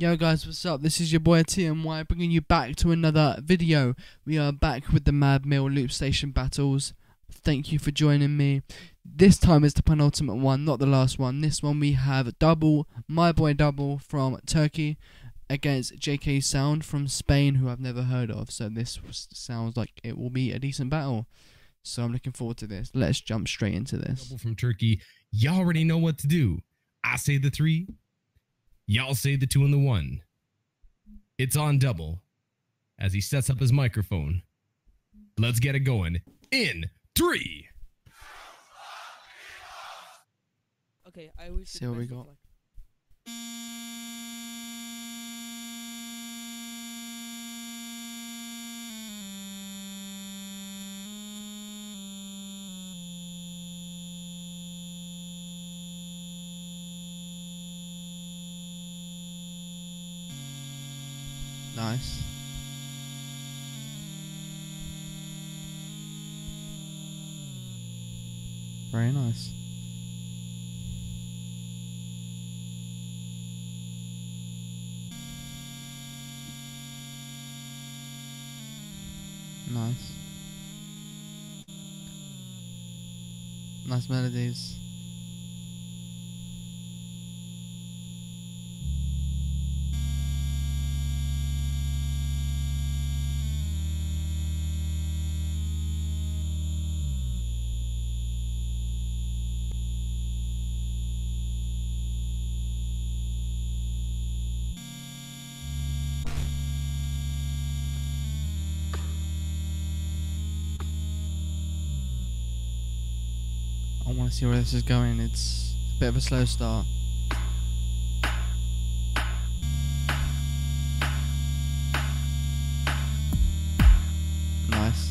Yo guys, what's up? This is your boy TMY bringing you back to another video. We are back with the Mad Meal Loop Station battles. Thank you for joining me. This time is the penultimate one, not the last one. This one we have Double, my boy Double from Turkey against JK Sound from Spain, who I've never heard of. So this sounds like it will be a decent battle. So I'm looking forward to this. Let's jump straight into this. Double from Turkey. Y'all already know what to do. I say the three, Y'all say the two and the one. It's on double as he sets up his microphone. Let's get it going in three. Okay, I always see what we got. Like Nice. Very nice. Nice. Nice melodies. I see where this is going. It's a bit of a slow start. Nice.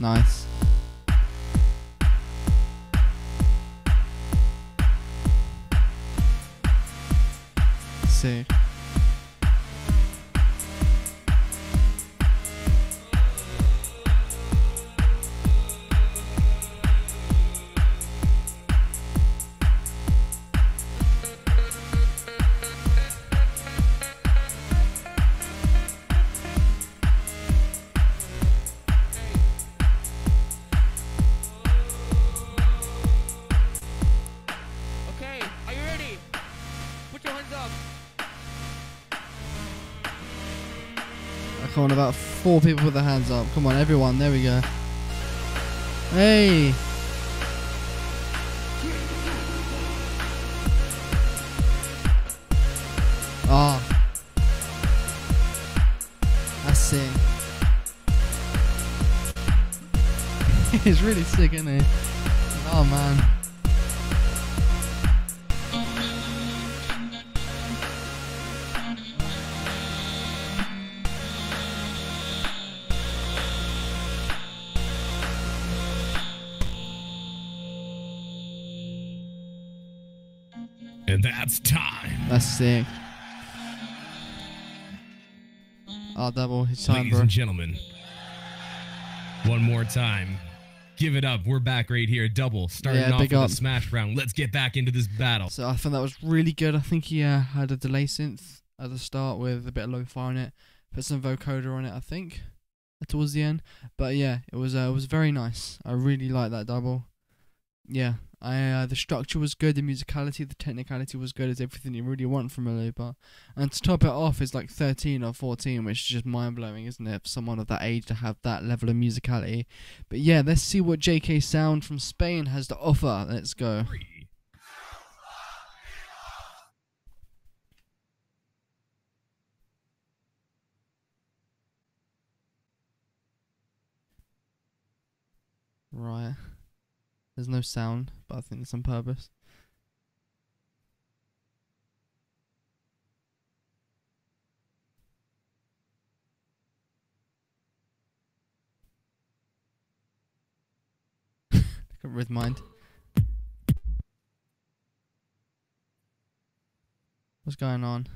Nice. Come on, about four people with their hands up. Come on, everyone. There we go. Hey. Oh. That's. He's really sick, isn't he? Oh, man. And that's time. That's sick. Oh, double. It's time, Ladies bro. and gentlemen, one more time. Give it up. We're back right here. Double. Starting yeah, off with up. a smash round. Let's get back into this battle. So I thought that was really good. I think he uh, had a delay synth at the start with a bit of lo-fi on it. Put some vocoder on it, I think, towards the end. But yeah, it was uh, it was very nice. I really like that double. Yeah, I uh, the structure was good, the musicality, the technicality was good. It's everything you really want from a looper. And to top it off is like 13 or 14, which is just mind blowing, isn't it? For someone of that age to have that level of musicality. But yeah, let's see what JK Sound from Spain has to offer. Let's go. Right. There's no sound, but I think it's on purpose. Look at Rhythmind. What's going on?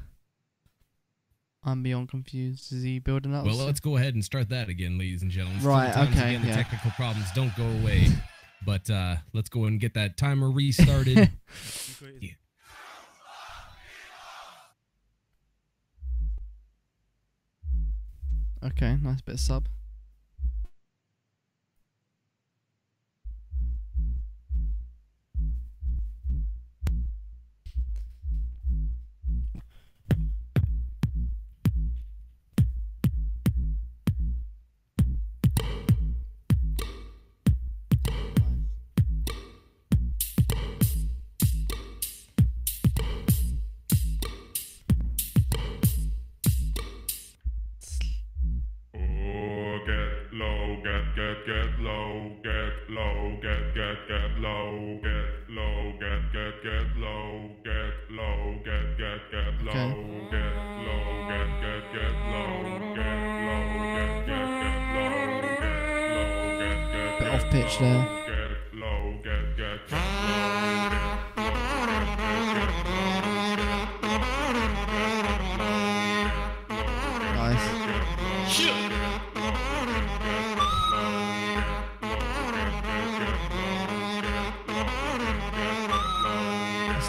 I'm beyond confused. Is he building up? Well, let's go ahead and start that again, ladies and gentlemen. Right, Sometimes, okay, Again, the yeah. technical problems don't go away. But uh, let's go and get that timer restarted. Yeah. okay, nice bit of sub. Get, get, get low, get low, get, get, get low, get low, get, get, get low, get low, get, get, get low, get low, get, get, get low, get low, get, get, get low, get low, get, get, Bit get off pitch low, there.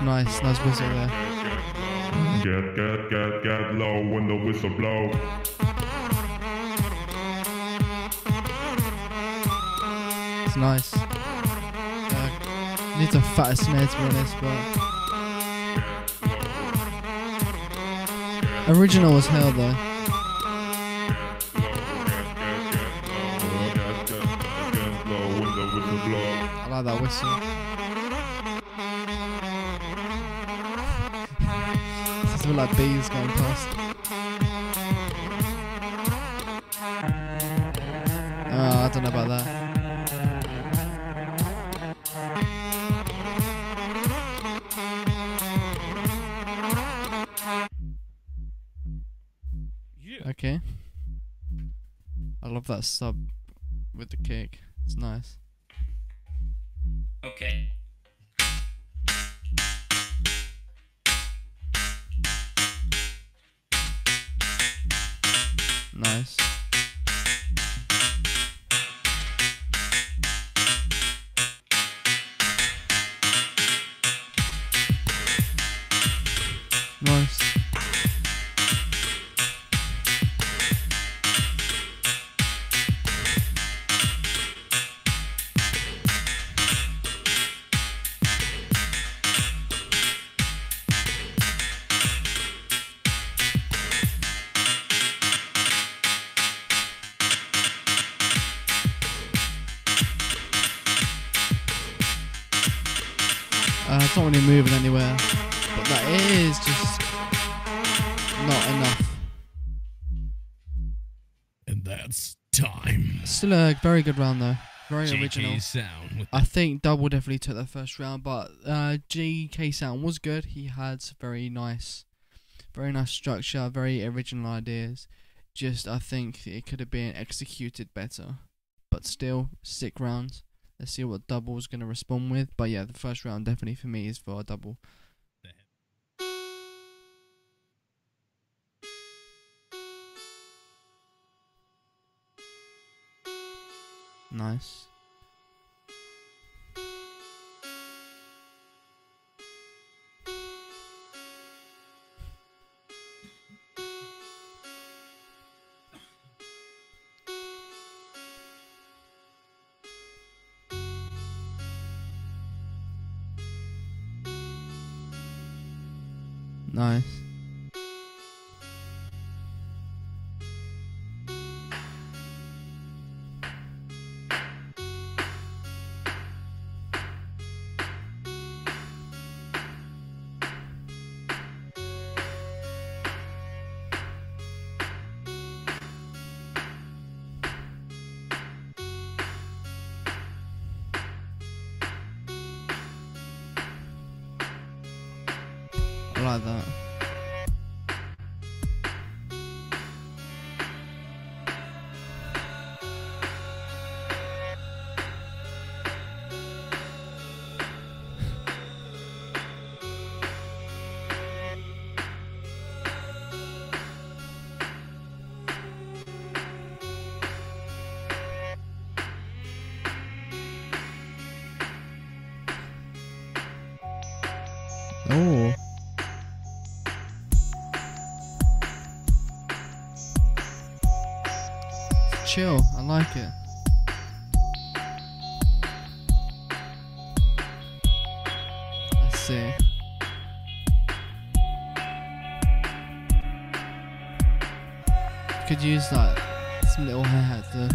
Nice. Nice whistle there. Get, get, get, get low when the whistle blow. It's nice. Uh, needs a fatter snare to be honest, but original was hell though. I like that whistle. Feel like bees going past. Oh, I don't know about that. Okay. I love that sub with the kick. It's nice. Okay. Nice. Still a very good round though. Very original. Sound I think Double definitely took that first round, but uh, JK Sound was good. He had very nice, very nice structure, very original ideas. Just I think it could have been executed better, but still sick rounds. Let's see what Double is gonna respond with. But yeah, the first round definitely for me is for Double. Nice. Nice. I Chill, I like it. I see. Could use like some little hat there.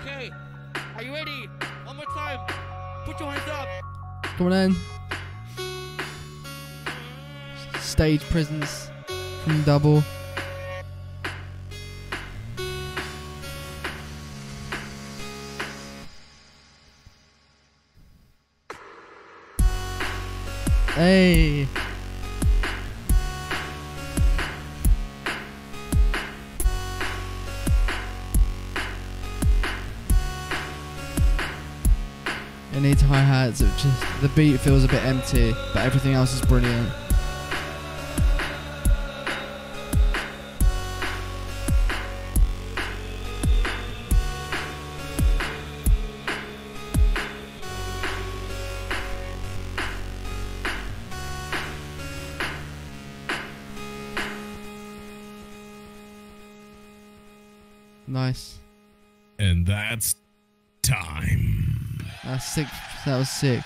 Okay, are you ready? One more time. Put your hands up. Come on in. Stage presence from double. Hey. It needs hi hats. It just the beat feels a bit empty, but everything else is brilliant. Nice. And that's time. That's sick. That was sick.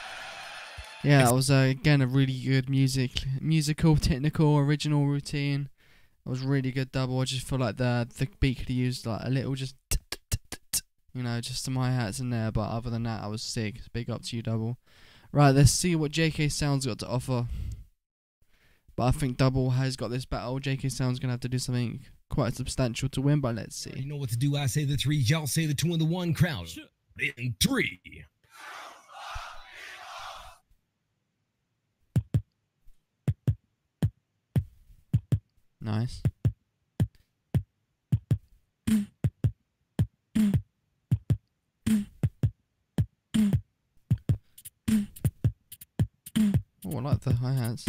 Yeah, that was uh, again a really good music, musical, technical, original routine. It was really good double. I just feel like the the beat could have used like a little just, you know, just some hi hats in there. But other than that, I was sick. Big up to you, double. Right, let's see what JK Sound's got to offer. But I think double has got this battle. JK Sound's gonna have to do something quite substantial to win. But let's see. You know what to do. I say the three. Y'all say the two and the one crowd. In three. Nice. Oh, I like the hi hats.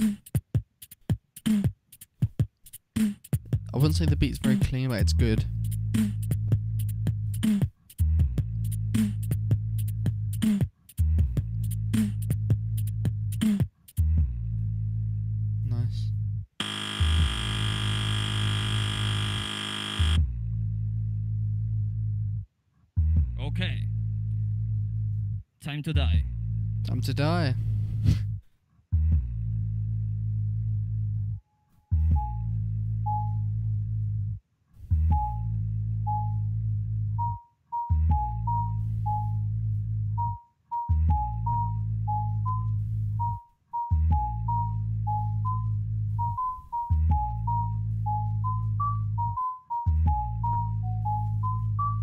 Wouldn't say the beat's very clean, but it's good. Nice. Okay. Time to die. Time to die.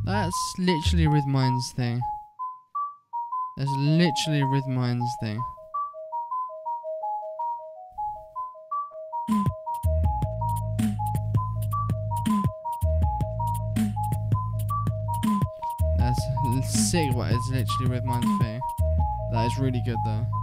That's literally Rhythmind's thing. That's literally Rhythmind's thing. That's sick, but it's literally Rhythmind's thing. That is really good though.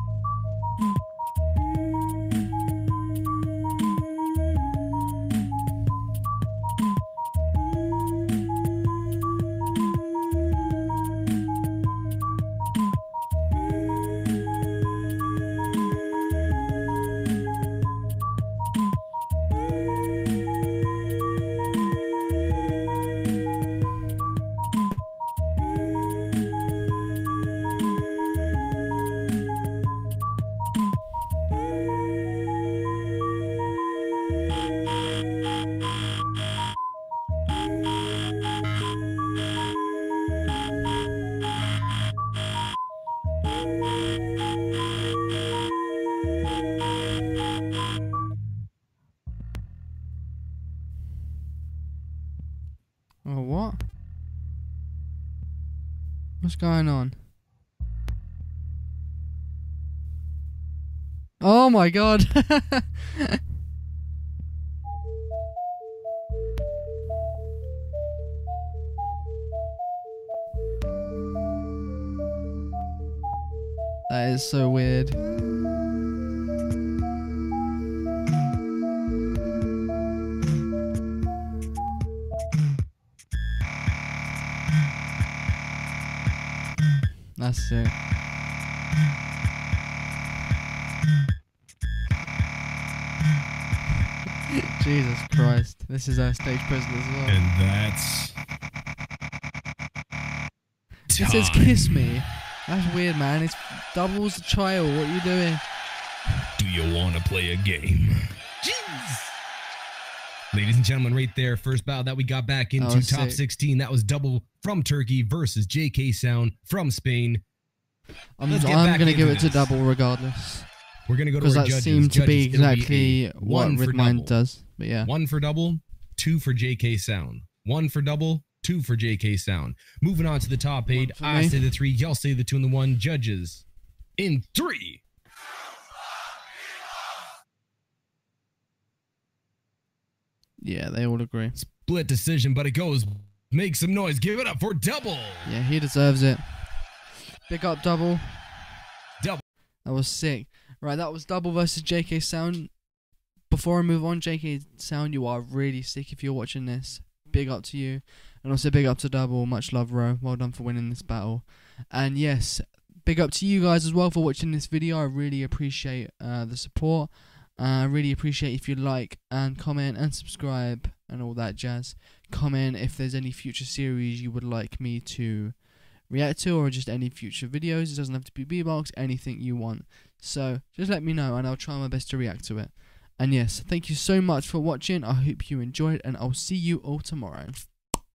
What's going on? Oh my god! that is so weird. That's sick. Jesus Christ. This is our stage prison as well. And that's. It says kiss me. That's weird, man. It's doubles the trial. What are you doing? Do you want to play a game? Ladies and gentlemen, right there, first battle that we got back oh, into was top sick. 16. That was double from Turkey versus JK Sound from Spain. I'm, I'm gonna give into it to double regardless. We're gonna go to Because our that judges. seemed to be Judges, it'll exactly what one for with mine does. But yeah. One for double, two for JK Sound. One for double, two for JK Sound. Moving on to the top eight. I me. say the three, y'all say the two and the one. Judges in three. Yeah, they all agree. Split decision, but it goes. Make some noise. Give it up for double. Yeah, he deserves it. Big up double. Double. That was sick. Right, that was double versus JK Sound. Before I move on, JK Sound, you are really sick if you're watching this. Big up to you. And also big up to double. Much love, bro. Well done for winning this battle. And yes, big up to you guys as well for watching this video. I really appreciate uh, the support. Uh, I really appreciate if you like and comment and subscribe and all that jazz. Comment if there's any future series you would like me to react to or just any future videos. It doesn't have to be B-Box, anything you want. So just let me know and I'll try my best to react to it. And yes, thank you so much for watching. I hope you enjoyed and I'll see you all tomorrow.